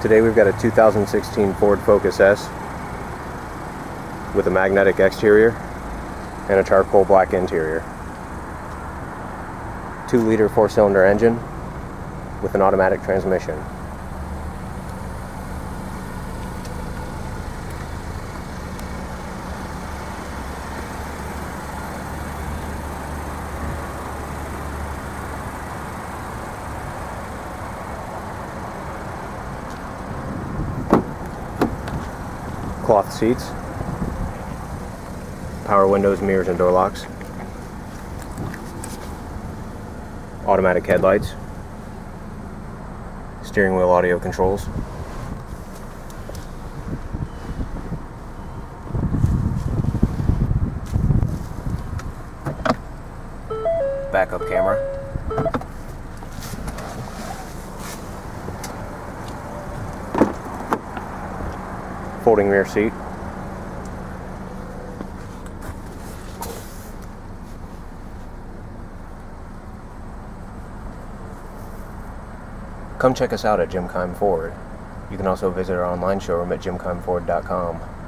Today we've got a 2016 Ford Focus S with a magnetic exterior and a charcoal black interior. 2 liter 4 cylinder engine with an automatic transmission. Cloth seats, power windows, mirrors, and door locks, automatic headlights, steering wheel audio controls, backup camera. Folding rear seat. Come check us out at Jim Keim Ford. You can also visit our online showroom at jimkeimford.com.